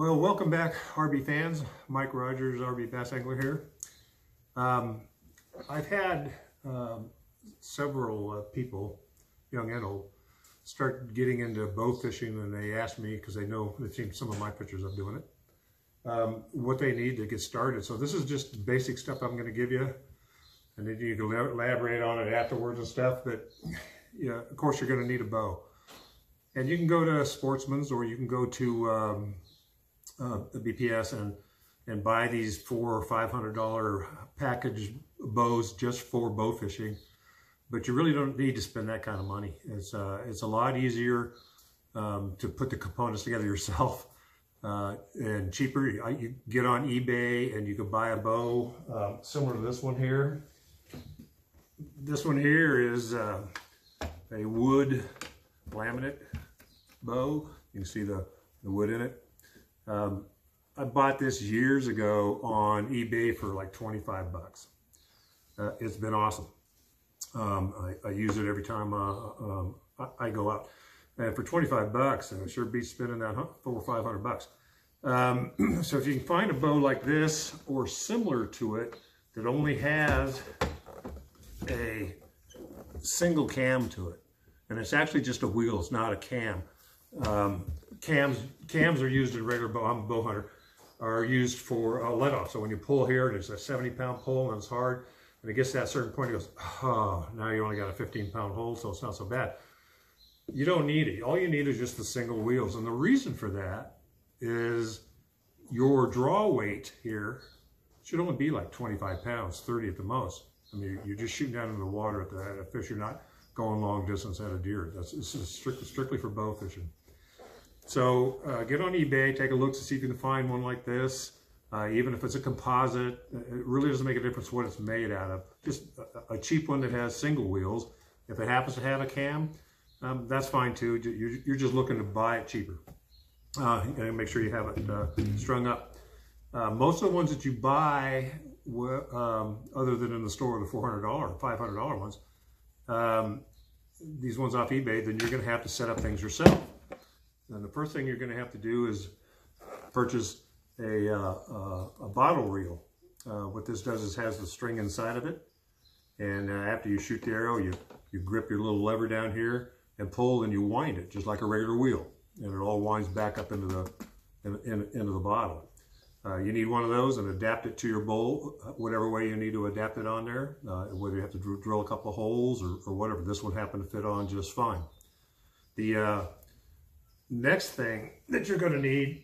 Well, welcome back, RB fans. Mike Rogers, RB Bass Angler here. Um, I've had um, several uh, people, young and old, start getting into bow fishing and they ask me, because they know they've seen some of my pictures of doing it, um, what they need to get started. So this is just basic stuff I'm going to give you. And then you can elaborate on it afterwards and stuff. But yeah, of course, you're going to need a bow. And you can go to Sportsman's or you can go to um, uh, BPS and and buy these four or five hundred dollar package bows just for bow fishing. But you really don't need to spend that kind of money. It's uh, it's a lot easier um, to put the components together yourself uh, and cheaper. You get on eBay and you can buy a bow um, similar to this one here. This one here is uh, a wood laminate bow. You can see the, the wood in it. Um, I bought this years ago on eBay for like 25 bucks. Uh, it's been awesome. Um, I, I, use it every time uh, um, I, I, go out. And for 25 bucks, and it sure beats spending that four or 500 bucks. Um, so if you can find a bow like this or similar to it that only has a single cam to it, and it's actually just a wheel, it's not a cam. Um, cams cams are used in regular bow. I'm a bow hunter. Are used for a let off. So when you pull here, it is a 70 pound pull and it's hard. And it gets to that certain point, it goes, oh, now you only got a 15 pound hole, so it's not so bad. You don't need it. All you need is just the single wheels. And the reason for that is your draw weight here should only be like 25 pounds, 30 at the most. I mean, you're just shooting down into the water at the, a fish. You're not going long distance at a deer. That's, this is strictly, strictly for bow fishing. So uh, get on eBay, take a look to see if you can find one like this. Uh, even if it's a composite, it really doesn't make a difference what it's made out of. Just a, cheap one that has single wheels. If it happens to have a cam, um, that's fine too. You're, you're, just looking to buy it cheaper. Uh, make sure you have it uh, strung up. Uh, most of the ones that you buy, um, other than in the store, the $400 or $500 ones, um, these ones off eBay, then you're going to have to set up things yourself. And the first thing you're going to have to do is purchase a, uh, uh, a bottle reel. Uh, what this does is has the string inside of it. And uh, after you shoot the arrow, you, you grip your little lever down here and pull and you wind it just like a regular wheel. And it all winds back up into the, in, in, into the bottle. Uh, you need one of those and adapt it to your bowl, whatever way you need to adapt it on there, uh, whether you have to dr drill a couple holes or, or, whatever. This one happened to fit on just fine. The uh, Next thing that you're going to need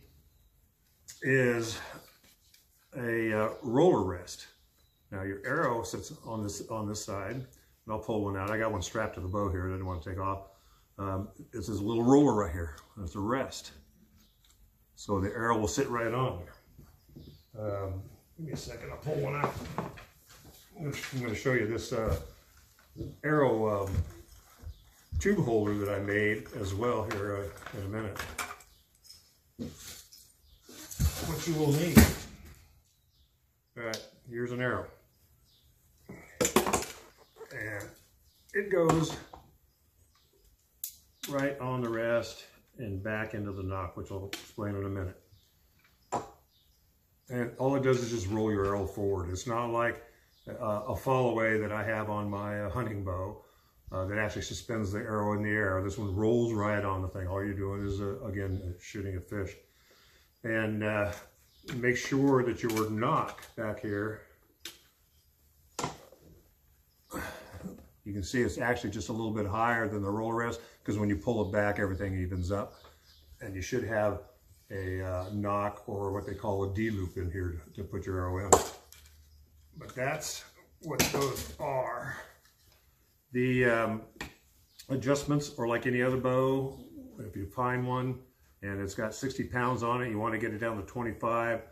is a uh, roller rest. Now your arrow sits on this on this side, and I'll pull one out. I got one strapped to the bow here. I didn't want to take off. Um, it's this little roller right here. It's a rest. So the arrow will sit right on there. Um, give me a second. I'll pull one out. I'm going to show you this uh, arrow um, tube holder that I made as well here uh, in a minute. What you will need. All right, here's an arrow. And it goes right on the rest and back into the nock, which I'll explain in a minute. And all it does is just roll your arrow forward. It's not like uh, a fall away that I have on my uh, hunting bow uh, that actually suspends the arrow in the air. This one rolls right on the thing. All you're doing is, uh, again, shooting a fish. And uh, make sure that your nock back here, you can see it's actually just a little bit higher than the roller rest because when you pull it back, everything evens up. And you should have a uh, nock or what they call a D-loop in here to, to put your arrow in. But that's what those are. The um, adjustments are like any other bow. If you find one and it's got 60 pounds on it, you want to get it down to 25.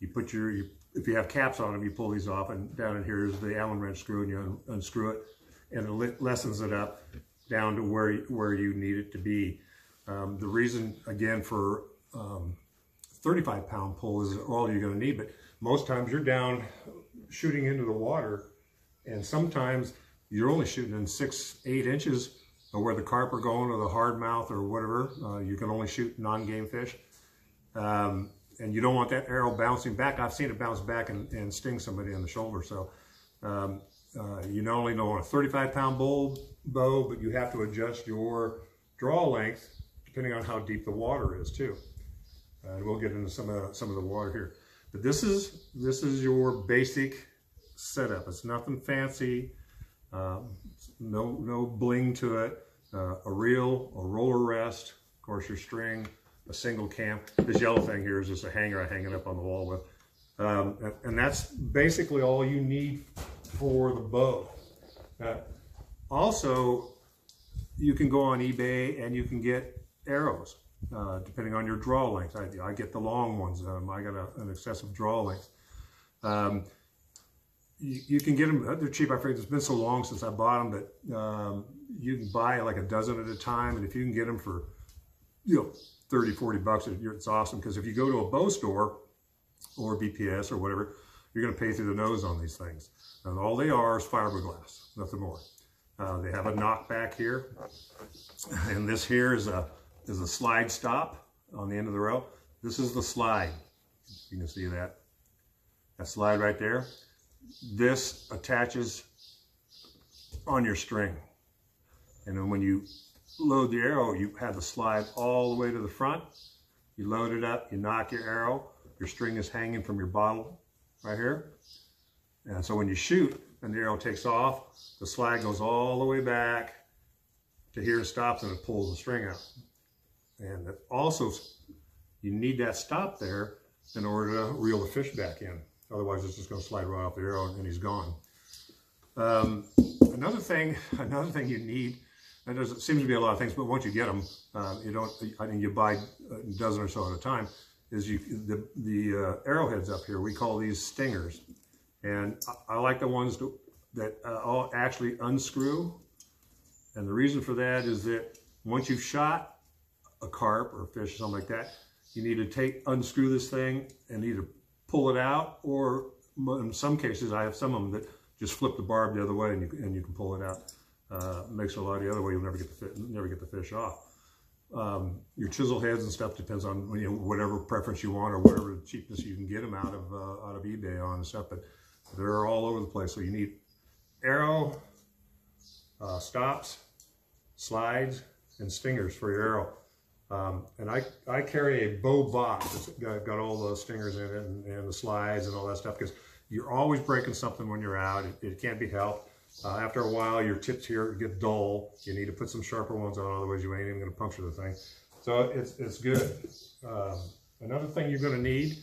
You put your, you, if you have caps on them, you pull these off and down in here is the Allen wrench screw and you un unscrew it and it lessens it up down to where, where you need it to be. Um, the reason, again, for um, 35 pound pull is all you're going to need, but most times you're down shooting into the water and sometimes you're only shooting in six, eight inches of where the carp are going or the hard mouth or whatever. Uh, you can only shoot non-game fish. Um, and you don't want that arrow bouncing back. I've seen it bounce back and, and sting somebody in the shoulder. So um, uh, you not only don't want a 35 pound bow, bow, but you have to adjust your draw length depending on how deep the water is too. Uh, and we'll get into some of some of the water here. But this is this is your basic setup. It's nothing fancy, um, no no bling to it. Uh, a reel, a roller rest, of course your string, a single cam. This yellow thing here is just a hanger I hang it up on the wall with. Um, and, and, that's basically all you need for the bow. Uh, also, you can go on eBay and you can get arrows, uh, depending on your draw length. I, I get the long ones. Um, I got a, an excessive draw length. Um, you, you, can get them, they're cheap. I forget, it's been so long since I bought them, but um, you can buy like a dozen at a time. And if you can get them for, you know, 30, 40 bucks, it's awesome. Because if you go to a bow store or BPS or whatever, you're going to pay through the nose on these things. And all they are is fiberglass, nothing more. Uh, they have a nockback here. And this here is a, is a slide stop on the end of the row. This is the slide. You can see that. That slide right there. This attaches on your string. And then when you load the arrow, you have the slide all the way to the front. You load it up, you nock your arrow. Your string is hanging from your bottle right here. And so when you shoot and the arrow takes off, the slide goes all the way back to here stops and it pulls the string out. And also, you need that stop there in order to reel the fish back in. Otherwise, it's just going to slide right off the arrow and he's gone. Um, another thing, another thing you need, and there seems to be a lot of things, but once you get them, uh, you don't. I mean, you buy a dozen or so at a time. Is you the the uh, arrowheads up here? We call these stingers, and I, I like the ones to, that uh, all actually unscrew. And the reason for that is that once you've shot a carp or fish or something like that, you need to take unscrew this thing and either pull it out, or in some cases, I have some of them that just flip the barb the other way and you, and you can pull it out. Uh, makes it a lot the other way, you'll never get the, never get the fish off. Um, your chisel heads and stuff depends on you know, whatever preference you want or whatever cheapness you can get them out of uh, out of eBay on and stuff. But they're all over the place. So you need arrow, uh, stops, slides, and stingers for your arrow. Um, and I, I carry a bow box that's got, got all the stingers in it and, and, the slides and all that stuff because you're always breaking something when you're out. It, it can't be helped. Uh, after a while, your tips here get dull. You need to put some sharper ones on, otherwise you ain't even going to puncture the thing. So it's, it's good. Um, another thing you're going to need,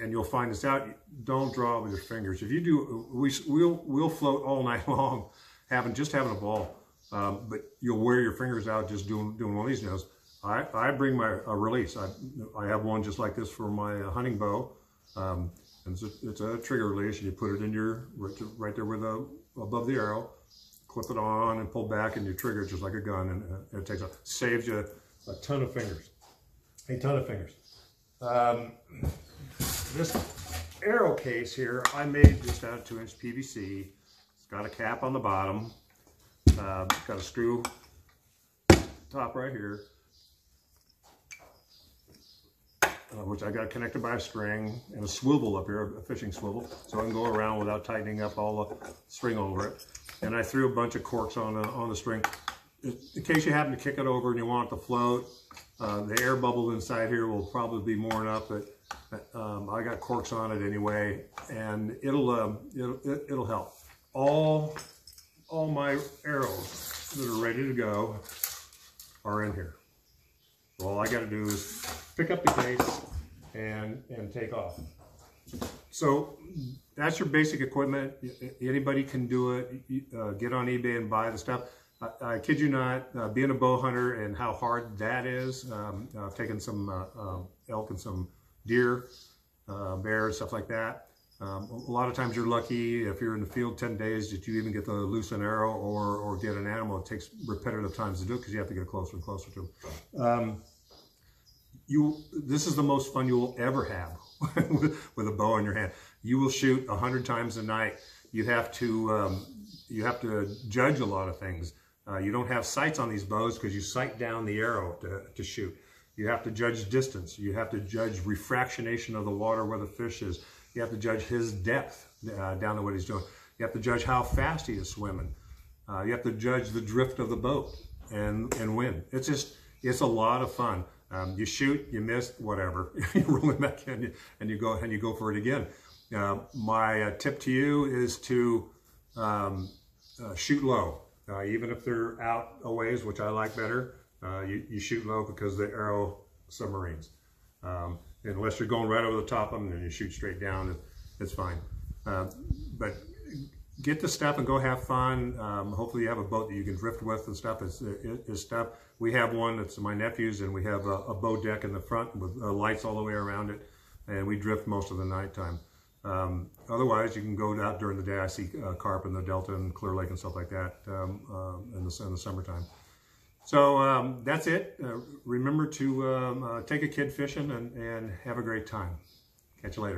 and you'll find this out, don't draw with your fingers. If you do, we, we'll, we'll float all night long, having just having a ball. Um, but you'll wear your fingers out just doing doing one of these nails. I, I bring my a release. I, I have one just like this for my uh, hunting bow. Um, and it's a, it's a, trigger release. You put it in your, right, to, right there with the, above the arrow, clip it on and pull back and you trigger just like a gun and, uh, it takes off. Saves you a ton of fingers, a ton of fingers. Um, this arrow case here, I made just out of two inch PVC. It's got a cap on the bottom. Uh, got a screw top right here. Uh, which I got connected by a string and a swivel up here, a fishing swivel, so I can go around without tightening up all the string over it. And I threw a bunch of corks on the, on the string. In case you happen to kick it over and you want it to float, uh, the air bubble inside here will probably be more than enough, but um, I got corks on it anyway, and it'll um, it'll it'll help. All all my arrows that are ready to go are in here. all I got to do is pick up the case and, and take off. So that's your basic equipment. Anybody can do it. Uh, get on eBay and buy the stuff. I, I kid you not, uh, being a bow hunter and how hard that is. Um, I've taken some uh, um, elk and some deer, uh, bears, stuff like that. Um, a lot of times you're lucky if you're in the field 10 days that you even get to loose an arrow or, or get an animal. It takes repetitive times to do it because you have to get closer and closer to them. Um, you this is the most fun you will ever have with, a bow in your hand. You will shoot a hundred times a night. You have to um, you have to judge a lot of things. Uh, you don't have sights on these bows because you sight down the arrow to, to shoot. You have to judge distance. You have to judge refractionation of the water where the fish is. You have to judge his depth uh, down to what he's doing. You have to judge how fast he is swimming. Uh, you have to judge the drift of the boat and, and wind. It's just, it's a lot of fun. Um, you shoot, you miss, whatever. you roll it back in and you go and you go for it again. Uh, my uh, tip to you is to um, uh, shoot low, uh, even if they're out a ways, which I like better. Uh, you, you shoot low because they arrow submarines. Um, unless you're going right over the top of them and you shoot straight down, it, it's fine. Uh, but get the stuff and go have fun. Um, hopefully you have a boat that you can drift with and stuff. Is stuff. We have one that's my nephew's, and we have a, a bow deck in the front with uh, lights all the way around it, and we drift most of the nighttime. Um, otherwise, you can go out during the day. I see uh, carp in the Delta and Clear Lake and stuff like that um, uh, in, the, in the summertime. So um, that's it. Uh, remember to um, uh, take a kid fishing and, and have a great time. Catch you later.